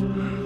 Amen.